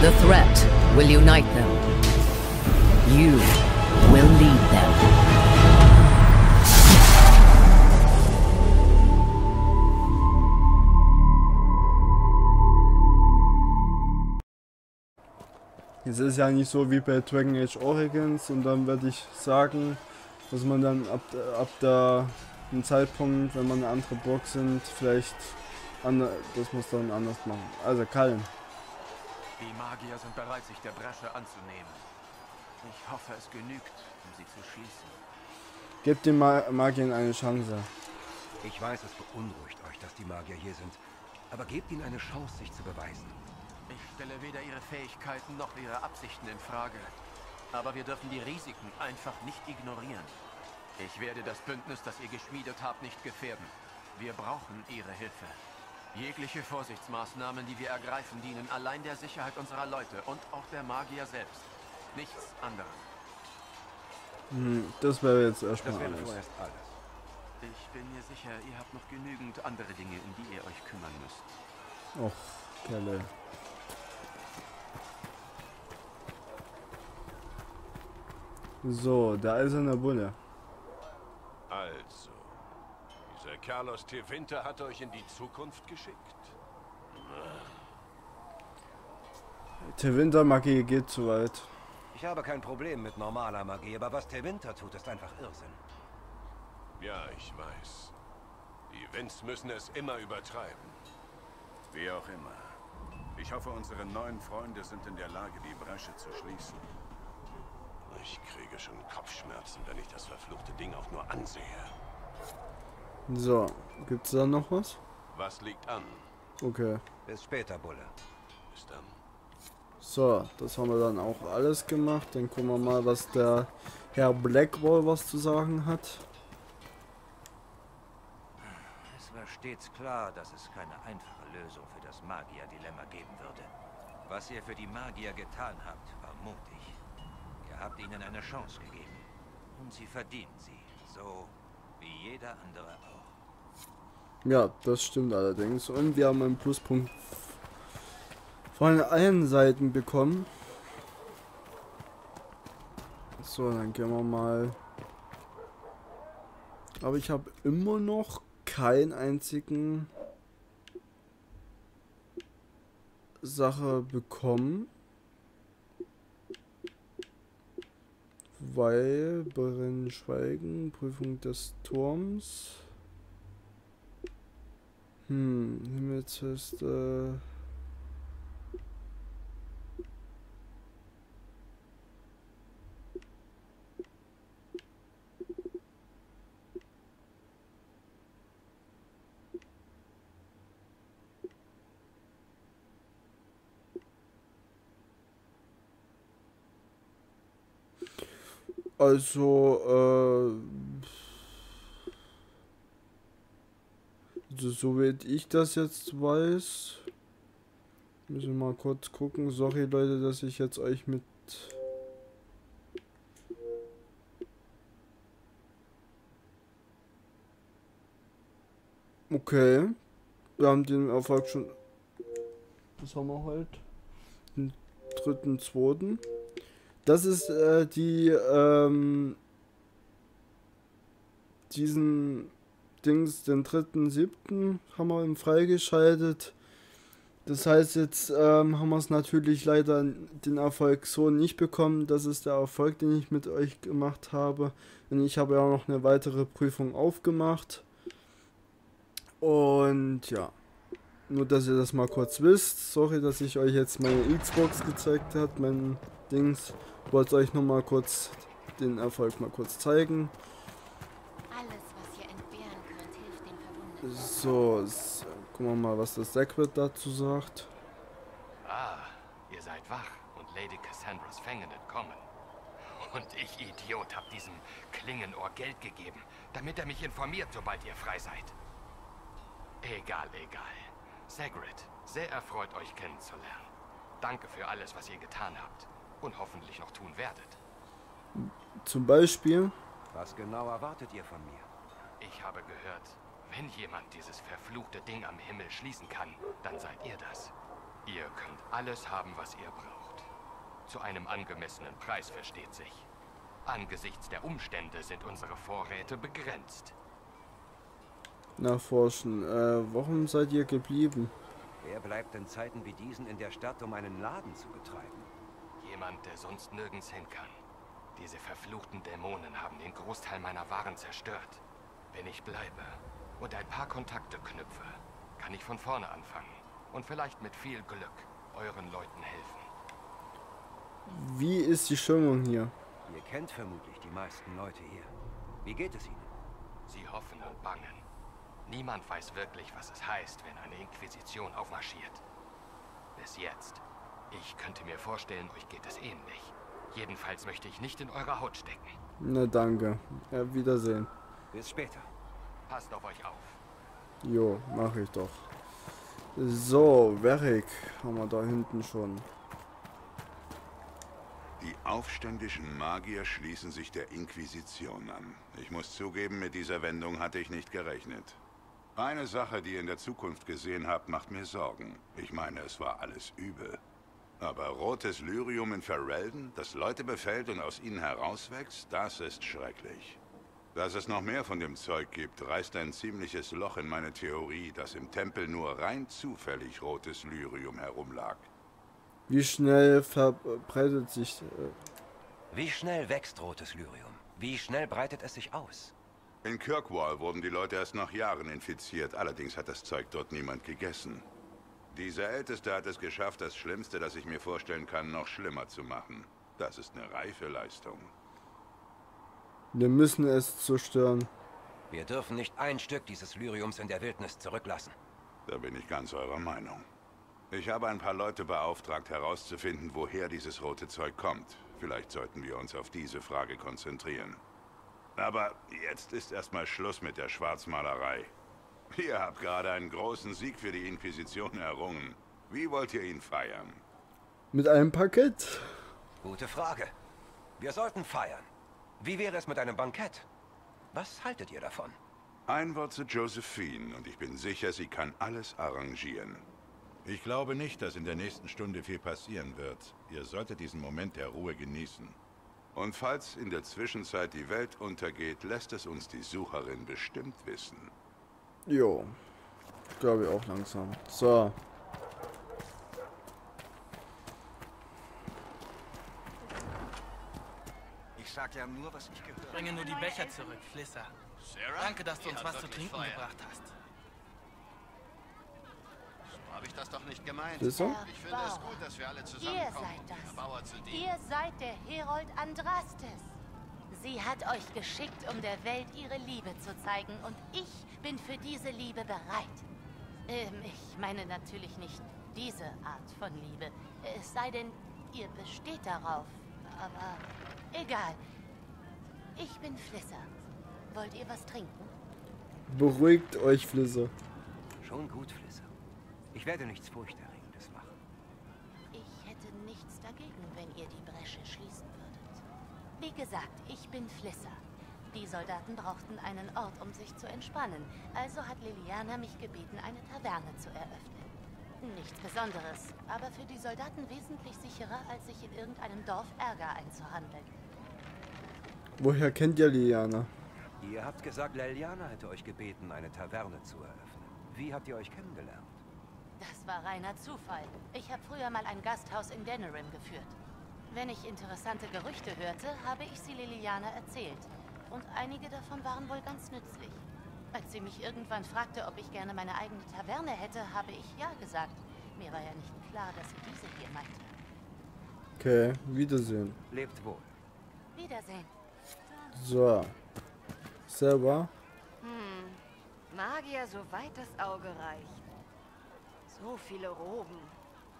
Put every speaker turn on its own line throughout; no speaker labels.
The threat will unite them. You will lead them.
Es ist ja nicht so wie bei Dragon Age Origins und dann würde ich sagen, dass man dann ab, ab da einem Zeitpunkt, wenn man eine andere Burg sind, vielleicht ander, das muss dann anders machen. Also Kallen.
Die Magier sind bereit, sich der Bresche anzunehmen. Ich hoffe, es genügt, um sie zu schließen.
Gebt den Ma Magiern eine Chance.
Ich weiß, es beunruhigt euch, dass die Magier hier sind. Aber gebt ihnen eine Chance, sich zu beweisen.
Ich stelle weder ihre Fähigkeiten noch ihre Absichten in Frage. Aber wir dürfen die Risiken einfach nicht ignorieren. Ich werde das Bündnis, das ihr geschmiedet habt, nicht gefährden. Wir brauchen ihre Hilfe. Jegliche Vorsichtsmaßnahmen, die wir ergreifen, dienen allein der Sicherheit unserer Leute und auch der Magier selbst. Nichts anderes.
Hm, das wäre jetzt erstmal
wäre
alles.
alles.
Ich bin mir sicher, ihr habt noch genügend andere Dinge, um die ihr euch kümmern müsst.
Och, Kerle. So, der eiserne Bulle.
Also, Carlos Tevinter hat euch in die Zukunft geschickt?
Tevinter Magie geht zu weit.
Ich habe kein Problem mit normaler Magie, aber was der Winter tut, ist einfach Irrsinn.
Ja, ich weiß. Die Winds müssen es immer übertreiben. Wie auch immer. Ich hoffe, unsere neuen Freunde sind in der Lage, die Bresche zu schließen. Ich kriege schon Kopfschmerzen, wenn ich das verfluchte Ding auch nur ansehe.
So, gibt's da noch was?
Was liegt an?
Okay.
Bis später, Bulle.
Bis dann.
So, das haben wir dann auch alles gemacht. Dann gucken wir mal, was der Herr Blackwall was zu sagen hat.
Es war stets klar, dass es keine einfache Lösung für das Magier-Dilemma geben würde. Was ihr für die Magier getan habt, war mutig. Ihr habt ihnen eine Chance gegeben. Und sie verdienen sie. So wie jeder andere auch.
Ja, das stimmt allerdings. Und wir haben einen Pluspunkt von allen Seiten bekommen. So, dann gehen wir mal. Aber ich habe immer noch keinen einzigen Sache bekommen. Weil Brennen Schweigen, Prüfung des Turms. Hm, Himmelsfeste. Also, äh, soweit ich das jetzt weiß, müssen wir mal kurz gucken. Sorry Leute, dass ich jetzt euch mit Okay. Wir haben den Erfolg schon. Was haben wir heute? Den dritten, zweiten. Das ist äh, die, ähm, diesen Dings, den dritten, siebten haben wir ihm freigeschaltet. Das heißt, jetzt ähm, haben wir es natürlich leider den Erfolg so nicht bekommen. Das ist der Erfolg, den ich mit euch gemacht habe. Und ich habe ja noch eine weitere Prüfung aufgemacht. Und ja, nur dass ihr das mal kurz wisst. Sorry, dass ich euch jetzt meine Xbox gezeigt habe, mein Dings. Wollte euch noch mal kurz den Erfolg mal kurz zeigen.
Alles, was ihr entbehren könnt, hilft
So, s- gucken wir mal, was das Sacred dazu sagt.
Ah, ihr seid wach und Lady Cassandras Fängen entkommen. Und ich, Idiot, hab diesem Klingenohr Geld gegeben, damit er mich informiert, sobald ihr frei seid. Egal, egal. Sagrid, sehr erfreut, euch kennenzulernen. Danke für alles, was ihr getan habt und hoffentlich noch tun werdet.
Zum Beispiel,
Was genau erwartet ihr von mir?
Ich habe gehört, wenn jemand dieses verfluchte Ding am Himmel schließen kann, dann seid ihr das.
Ihr könnt alles haben, was ihr braucht. Zu einem angemessenen Preis versteht sich. Angesichts der Umstände sind unsere Vorräte begrenzt.
Nachforschen. Äh, warum seid ihr geblieben?
Wer bleibt in Zeiten wie diesen in der Stadt, um einen Laden zu betreiben?
Jemand, der sonst nirgends hin kann. Diese verfluchten Dämonen haben den Großteil meiner Waren zerstört. Wenn ich bleibe und ein paar Kontakte knüpfe, kann ich von vorne anfangen und vielleicht mit viel Glück euren Leuten helfen.
Wie ist die Stimmung hier?
Ihr kennt vermutlich die meisten Leute hier. Wie geht es ihnen?
Sie hoffen und bangen. Niemand weiß wirklich, was es heißt, wenn eine Inquisition aufmarschiert. Bis jetzt. Ich könnte mir vorstellen, euch geht es ähnlich. Jedenfalls möchte ich nicht in eure Haut stecken.
Na danke. Ja, Wiedersehen.
Bis später.
Passt auf euch auf.
Jo, mache ich doch. So, Verrick haben wir da hinten schon.
Die aufständischen Magier schließen sich der Inquisition an. Ich muss zugeben, mit dieser Wendung hatte ich nicht gerechnet. Eine Sache, die ihr in der Zukunft gesehen habt, macht mir Sorgen. Ich meine, es war alles übel. Aber rotes Lyrium in Ferelden, das Leute befällt und aus ihnen herauswächst, das ist schrecklich. Dass es noch mehr von dem Zeug gibt, reißt ein ziemliches Loch in meine Theorie, dass im Tempel nur rein zufällig rotes Lyrium herumlag.
Wie schnell verbreitet sich... Äh,
Wie schnell wächst rotes Lyrium? Wie schnell breitet es sich aus?
In Kirkwall wurden die Leute erst nach Jahren infiziert, allerdings hat das Zeug dort niemand gegessen. Dieser Älteste hat es geschafft, das Schlimmste, das ich mir vorstellen kann, noch schlimmer zu machen. Das ist eine reife Leistung.
Wir müssen es zerstören.
Wir dürfen nicht ein Stück dieses Lyriums in der Wildnis zurücklassen.
Da bin ich ganz eurer Meinung. Ich habe ein paar Leute beauftragt, herauszufinden, woher dieses rote Zeug kommt. Vielleicht sollten wir uns auf diese Frage konzentrieren. Aber jetzt ist erstmal Schluss mit der Schwarzmalerei. Ihr habt gerade einen großen Sieg für die Inquisition errungen. Wie wollt ihr ihn feiern?
Mit einem Paket.
Gute Frage. Wir sollten feiern. Wie wäre es mit einem Bankett? Was haltet ihr davon?
Ein Wort zu Josephine und ich bin sicher, sie kann alles arrangieren. Ich glaube nicht, dass in der nächsten Stunde viel passieren wird. Ihr solltet diesen Moment der Ruhe genießen. Und falls in der Zwischenzeit die Welt untergeht, lässt es uns die Sucherin bestimmt wissen.
Jo. Glaube ich auch langsam. So.
Ich sag ja nur, was ich gehört
Bringe nur die Becher zurück, Flisser.
Sarah?
Danke, dass du
Ihr
uns was zu trinken
Feuer.
gebracht hast.
So habe ich das doch nicht gemeint.
Ist so?
Ich finde es gut, dass wir alle
Ihr
zusammenkommen,
seid
um
das.
Bauer zu.
Ihr seid der Herold Andrastes. Sie hat euch geschickt, um der Welt ihre Liebe zu zeigen. Und ich bin für diese Liebe bereit. Ähm, ich meine natürlich nicht diese Art von Liebe. Es sei denn, ihr besteht darauf. Aber egal. Ich bin Flisser. Wollt ihr was trinken?
Beruhigt euch, Flisse.
Schon gut, Flisser. Ich werde nichts Furchterregendes machen.
Ich hätte nichts dagegen, wenn ihr die Bresche schließen würdet. Wie gesagt, ich bin Flisser. Die Soldaten brauchten einen Ort, um sich zu entspannen. Also hat Liliana mich gebeten, eine Taverne zu eröffnen. Nichts Besonderes, aber für die Soldaten wesentlich sicherer, als sich in irgendeinem Dorf Ärger einzuhandeln.
Woher kennt ihr Liana?
Ihr habt gesagt, Leliana hätte euch gebeten, eine Taverne zu eröffnen. Wie habt ihr euch kennengelernt?
Das war reiner Zufall. Ich habe früher mal ein Gasthaus in Denerim geführt. Wenn ich interessante Gerüchte hörte, habe ich sie Liliana erzählt. Und einige davon waren wohl ganz nützlich. Als sie mich irgendwann fragte, ob ich gerne meine eigene Taverne hätte, habe ich ja gesagt. Mir war ja nicht klar, dass sie diese hier meinte.
Okay, Wiedersehen.
Lebt wohl.
Wiedersehen.
So. Selber.
Hm. Magier, soweit das Auge reicht. So viele Roben.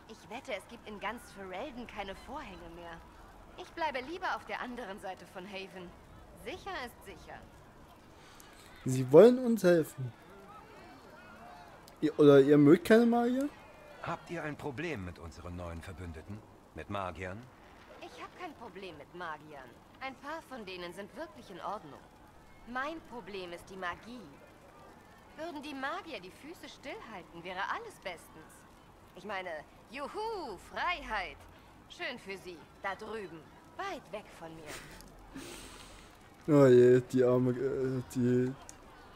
Ich wette, es gibt in ganz Ferelden keine Vorhänge mehr. Ich bleibe lieber auf der anderen Seite von Haven. Sicher ist sicher.
Sie wollen uns helfen. Ihr, oder ihr mögt keine Magier?
Habt ihr ein Problem mit unseren neuen Verbündeten? Mit Magiern?
Ich habe kein Problem mit Magiern. Ein paar von denen sind wirklich in Ordnung. Mein Problem ist die Magie. Würden die Magier die Füße stillhalten, wäre alles bestens. Ich meine, Juhu, Freiheit. Schön für Sie, da drüben. Weit weg von mir.
Oh je, die arme, äh, die,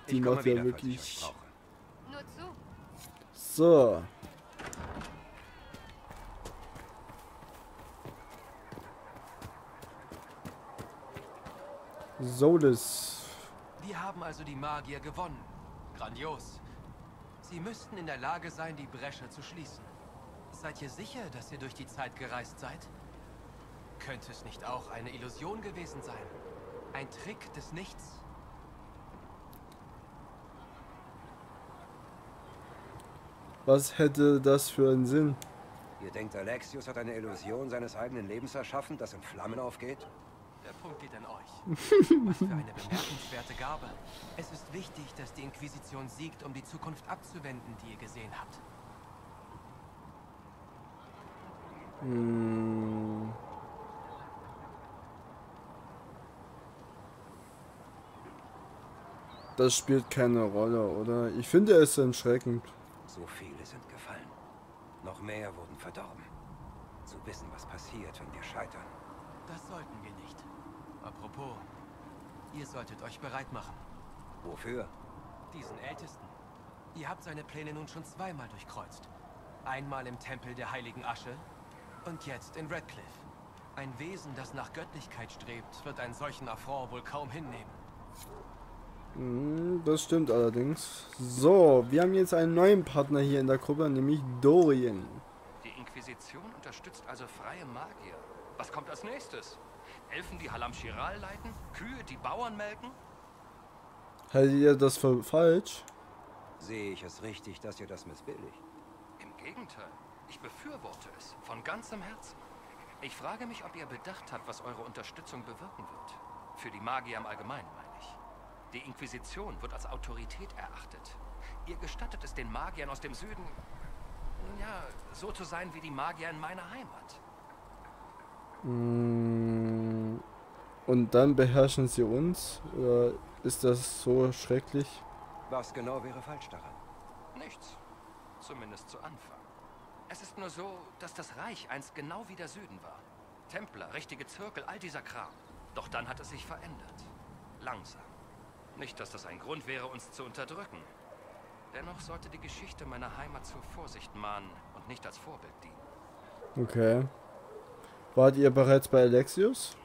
die
Ich komme
macht
wieder,
ja wirklich.
brauche.
Nur zu.
So. Solis.
Wir haben also die Magier gewonnen. Grandios. Sie müssten in der Lage sein, die Bresche zu schließen. Seid ihr sicher, dass ihr durch die Zeit gereist seid? Könnte es nicht auch eine Illusion gewesen sein? Ein Trick des Nichts?
Was hätte das für einen Sinn?
Ihr denkt, Alexius hat eine Illusion seines eigenen Lebens erschaffen, das in Flammen aufgeht?
Der Punkt geht an euch. Was für eine bemerkenswerte Gabe. Es ist wichtig, dass die Inquisition siegt, um die Zukunft abzuwenden, die ihr gesehen habt.
Hm. Das spielt keine Rolle, oder? Ich finde es erschreckend.
So viele sind gefallen. Noch mehr wurden verdorben. Zu wissen, was passiert, wenn wir scheitern.
Das sollten wir nicht. Apropos, ihr solltet euch bereit machen.
Wofür?
Diesen Ältesten. Ihr habt seine Pläne nun schon zweimal durchkreuzt. Einmal im Tempel der Heiligen Asche und jetzt in Redcliffe. Ein Wesen, das nach Göttlichkeit strebt, wird einen solchen Affront wohl kaum hinnehmen.
Hm, Das stimmt allerdings. So, wir haben jetzt einen neuen Partner hier in der Gruppe, nämlich Dorian.
Die Inquisition unterstützt also freie Magier. Was kommt als nächstes? Elfen, die Halam Shiral leiten? Kühe, die Bauern melken?
Haltet ihr das für falsch?
Sehe ich es richtig, dass ihr das missbilligt?
Im Gegenteil. Ich befürworte es. Von ganzem Herzen. Ich frage mich, ob ihr bedacht habt, was eure Unterstützung bewirken wird. Für die Magier im Allgemeinen. Die Inquisition wird als Autorität erachtet. Ihr gestattet es den Magiern aus dem Süden, nun ja, so zu sein wie die Magier in meiner Heimat.
Hm, Und dann beherrschen sie uns? Oder ist das so schrecklich?
Was genau wäre falsch daran?
Nichts. Zumindest zu Anfang. Es ist nur so, dass das Reich einst genau wie der Süden war. Templer, richtige Zirkel, all dieser Kram. Doch dann hat es sich verändert. Langsam. Nicht, dass das ein Grund wäre, uns zu unterdrücken. Dennoch sollte die Geschichte meiner Heimat zur Vorsicht mahnen und nicht als Vorbild dienen.
Okay. Wart ihr bereits bei Alexius?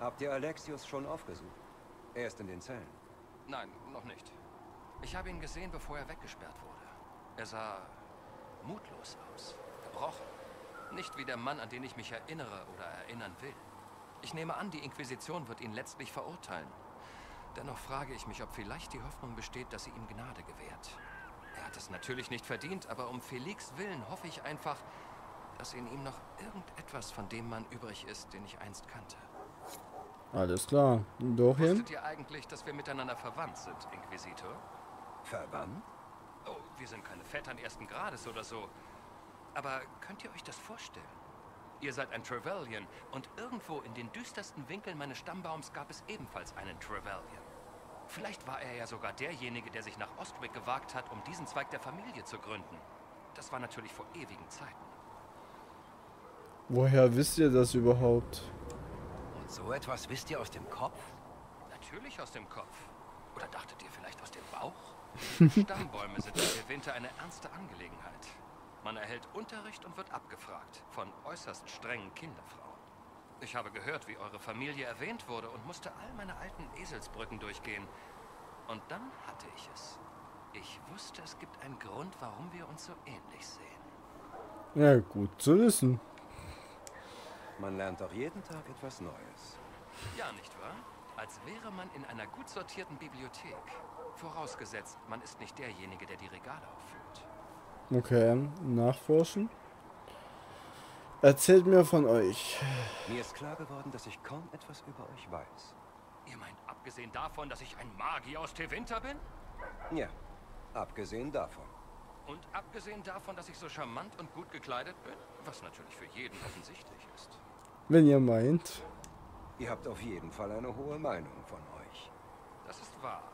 Habt ihr Alexius schon aufgesucht? Er ist in den Zellen.
Nein, noch nicht. Ich habe ihn gesehen, bevor er weggesperrt wurde. Er sah mutlos aus, gebrochen. Nicht wie der Mann, an den ich mich erinnere oder erinnern will. Ich nehme an, die Inquisition wird ihn letztlich verurteilen. Dennoch frage ich mich, ob vielleicht die Hoffnung besteht, dass sie ihm Gnade gewährt. Er hat es natürlich nicht verdient, aber um Felix Willen hoffe ich einfach, dass in ihm noch irgendetwas von dem Mann übrig ist, den ich einst kannte.
Alles klar. Dorian?
Wusstet ihr eigentlich, dass wir miteinander verwandt sind, Inquisitor?
Verwandt?
Oh, wir sind keine Vettern ersten Grades oder so. Aber könnt ihr euch das vorstellen? Ihr seid ein Trevelyan und irgendwo in den düstersten Winkeln meines Stammbaums gab es ebenfalls einen Trevelyan. Vielleicht war er ja sogar derjenige, der sich nach Ostwick gewagt hat, um diesen Zweig der Familie zu gründen. Das war natürlich vor ewigen Zeiten.
Woher wisst ihr das überhaupt?
Und so etwas wisst ihr aus dem Kopf?
Natürlich aus dem Kopf. Oder dachtet ihr vielleicht aus dem Bauch? Stammbäume sind für den Winter eine ernste Angelegenheit. Man erhält Unterricht und wird abgefragt von äußerst strengen Kinderfrauen. Ich habe gehört, wie eure Familie erwähnt wurde und musste all meine alten Eselsbrücken durchgehen. Und dann hatte ich es. Ich wusste, es gibt einen Grund, warum wir uns so ähnlich sehen.
Ja, gut zu wissen.
Man lernt doch jeden Tag etwas Neues.
Ja, nicht wahr? Als wäre man in einer gut sortierten Bibliothek. Vorausgesetzt, man ist nicht derjenige, der die Regale auffüllt.
Okay, nachforschen. Erzählt mir von euch.
Mir ist klar geworden, dass ich kaum etwas über euch weiß.
Ihr meint, abgesehen davon, dass ich ein Magier aus Tevinter bin?
Ja, abgesehen davon.
Und abgesehen davon, dass ich so charmant und gut gekleidet bin? Was natürlich für jeden offensichtlich ist.
Wenn ihr meint.
Ihr habt auf jeden Fall eine hohe Meinung von euch.
Das ist wahr.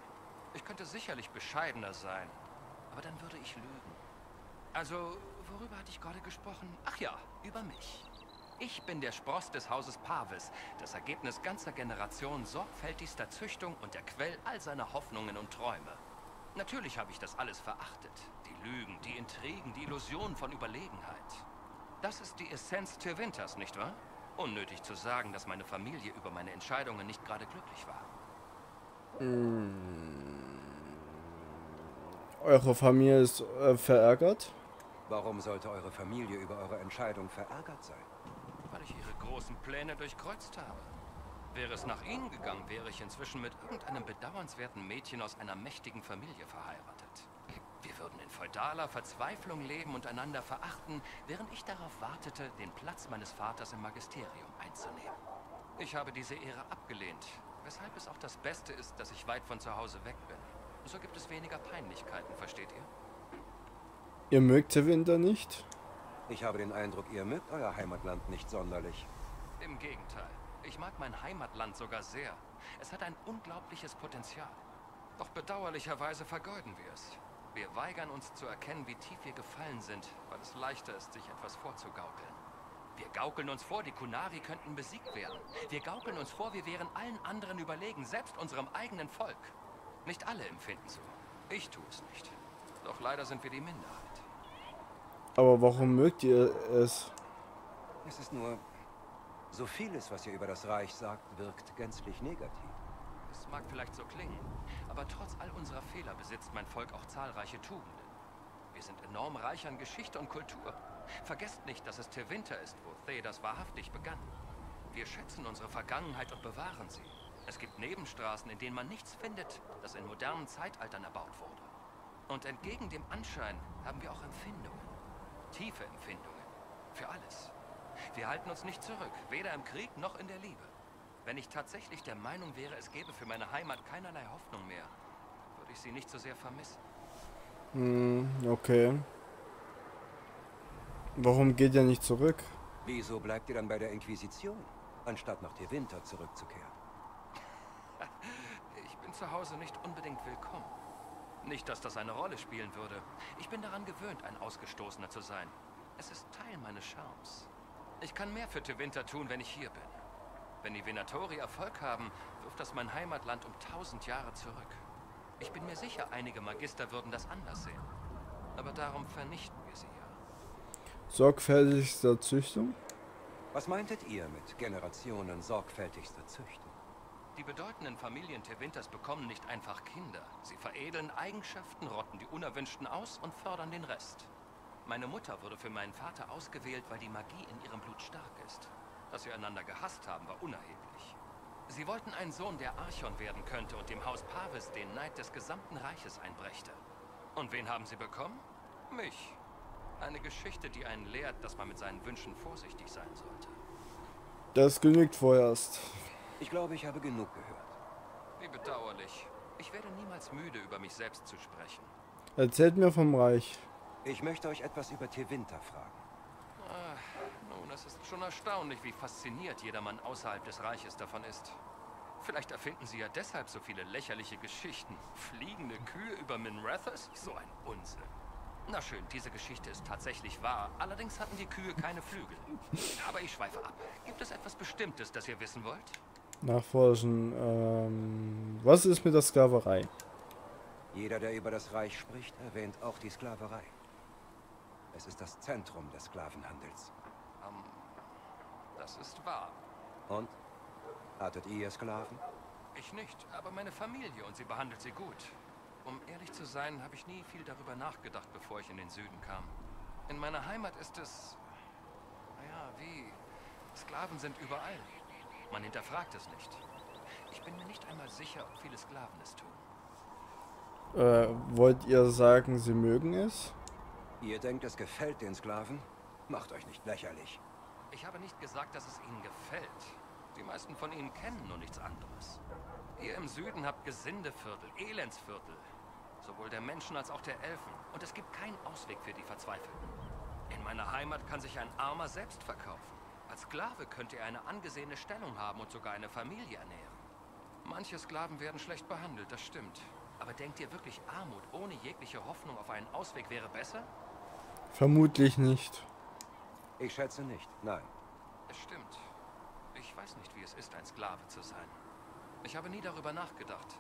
Ich könnte sicherlich bescheidener sein, aber dann würde ich lügen. Also, worüber hatte ich gerade gesprochen? Ach ja, über mich. Ich bin der Spross des Hauses Parvis, das Ergebnis ganzer Generationen sorgfältigster Züchtung und der Quell all seiner Hoffnungen und Träume. Natürlich habe ich das alles verachtet. Die Lügen, die Intrigen, die Illusionen von Überlegenheit. Das ist die Essenz Tyrwinters, nicht wahr? Unnötig zu sagen, dass meine Familie über meine Entscheidungen nicht gerade glücklich war.
Mm. Eure Familie ist äh, verärgert?
Warum sollte eure Familie über eure Entscheidung verärgert sein?
Weil ich ihre großen Pläne durchkreuzt habe. Wäre es nach ihnen gegangen, wäre ich inzwischen mit irgendeinem bedauernswerten Mädchen aus einer mächtigen Familie verheiratet. Wir würden in feudaler Verzweiflung leben und einander verachten, während ich darauf wartete, den Platz meines Vaters im Magisterium einzunehmen. Ich habe diese Ehre abgelehnt, weshalb es auch das Beste ist, dass ich weit von zu Hause weg bin. So gibt es weniger Peinlichkeiten, versteht ihr?
Ihr mögt den Winter nicht?
Ich habe den Eindruck, ihr mögt euer Heimatland nicht sonderlich.
Im Gegenteil. Ich mag mein Heimatland sogar sehr. Es hat ein unglaubliches Potenzial. Doch bedauerlicherweise vergeuden wir es. Wir weigern uns zu erkennen, wie tief wir gefallen sind, weil es leichter ist, sich etwas vorzugaukeln. Wir gaukeln uns vor, die Kunari könnten besiegt werden. Wir gaukeln uns vor, wir wären allen anderen überlegen, selbst unserem eigenen Volk. Nicht alle empfinden so. Ich tue es nicht. Doch leider sind wir die Minderheit.
Aber warum mögt ihr es?
Es ist nur... So vieles, was ihr über das Reich sagt, wirkt gänzlich negativ.
Es mag vielleicht so klingen, aber trotz all unserer Fehler besitzt mein Volk auch zahlreiche Tugenden. Wir sind enorm reich an Geschichte und Kultur. Vergesst nicht, dass es Tevinter ist, wo Thedas wahrhaftig begann. Wir schätzen unsere Vergangenheit und bewahren sie. Es gibt Nebenstraßen, in denen man nichts findet, das in modernen Zeitaltern erbaut wurde. Und entgegen dem Anschein haben wir auch Empfindungen. Tiefe Empfindungen. Für alles. Wir halten uns nicht zurück, weder im Krieg noch in der Liebe. Wenn ich tatsächlich der Meinung wäre, es gäbe für meine Heimat keinerlei Hoffnung mehr, würde ich sie nicht so sehr vermissen.
Hm, okay. Warum geht ihr nicht zurück?
Wieso bleibt ihr dann bei der Inquisition, anstatt nach der Winter zurückzukehren?
Ich bin zu Hause nicht unbedingt willkommen. Nicht, dass das eine Rolle spielen würde. Ich bin daran gewöhnt, ein Ausgestoßener zu sein. Es ist Teil meines Charmes. Ich kann mehr für Tewinter tun, wenn ich hier bin. Wenn die Venatori Erfolg haben, wirft das mein Heimatland um tausend Jahre zurück. Ich bin mir sicher, einige Magister würden das anders sehen. Aber darum vernichten wir sie ja.
Sorgfältigster Züchtung?
Was meintet ihr mit Generationen sorgfältigster Züchtung?
Die bedeutenden Familien Tewinters bekommen nicht einfach Kinder. Sie veredeln Eigenschaften, rotten die Unerwünschten aus und fördern den Rest. Meine Mutter wurde für meinen Vater ausgewählt, weil die Magie in ihrem Blut stark ist. Dass wir einander gehasst haben, war unerheblich. Sie wollten einen Sohn, der Archon werden könnte und dem Haus Pavis den Neid des gesamten Reiches einbrächte. Und wen haben sie bekommen? Mich. Eine Geschichte, die einen lehrt, dass man mit seinen Wünschen vorsichtig sein sollte.
Das genügt vorerst.
Ich glaube, ich habe genug gehört.
Wie bedauerlich. Ich werde niemals müde, über mich selbst zu sprechen.
Erzählt mir vom Reich.
Ich möchte euch etwas über Tewinter fragen.
Ah, nun, es ist schon erstaunlich, wie fasziniert jedermann außerhalb des Reiches davon ist. Vielleicht erfinden sie ja deshalb so viele lächerliche Geschichten. Fliegende Kühe über Minrathus? So ein Unsinn. Na schön, diese Geschichte ist tatsächlich wahr. Allerdings hatten die Kühe keine Flügel. Aber ich schweife ab. Gibt es etwas Bestimmtes, das ihr wissen wollt?
Nachforschen. Ähm, was ist mit der Sklaverei?
Jeder, der über das Reich spricht, erwähnt auch die Sklaverei. Es ist das Zentrum des Sklavenhandels.
Um, das ist wahr.
Und? Hattet ihr Sklaven?
Ich nicht, aber meine Familie und sie behandelt sie gut. Um ehrlich zu sein, habe ich nie viel darüber nachgedacht, bevor ich in den Süden kam. In meiner Heimat ist es... Naja, wie... Sklaven sind überall. Man hinterfragt es nicht. Ich bin mir nicht einmal sicher, ob viele Sklaven es tun.
Äh, wollt ihr sagen, sie mögen es?
Ihr denkt, es gefällt den Sklaven? Macht euch nicht lächerlich.
Ich habe nicht gesagt, dass es ihnen gefällt. Die meisten von ihnen kennen nur nichts anderes. Ihr im Süden habt Gesindeviertel, Elendsviertel. Sowohl der Menschen als auch der Elfen. Und es gibt keinen Ausweg für die Verzweifelten. In meiner Heimat kann sich ein Armer selbst verkaufen. Als Sklave könnte er eine angesehene Stellung haben und sogar eine Familie ernähren. Manche Sklaven werden schlecht behandelt, das stimmt. Aber denkt ihr wirklich, Armut ohne jegliche Hoffnung auf einen Ausweg wäre besser?
Vermutlich nicht.
Ich schätze nicht, nein.
Es stimmt. Ich weiß nicht, wie es ist, ein Sklave zu sein. Ich habe nie darüber nachgedacht,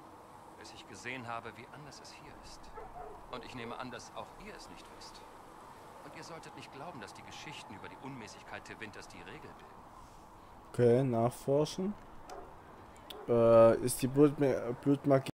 bis ich gesehen habe, wie anders es hier ist. Und ich nehme an, dass auch ihr es nicht wisst. Ihr solltet nicht glauben, dass die Geschichten über die Unmäßigkeit Winters die Regel bilden.
Okay, nachforschen. Äh, ist die Blutma Blutmagie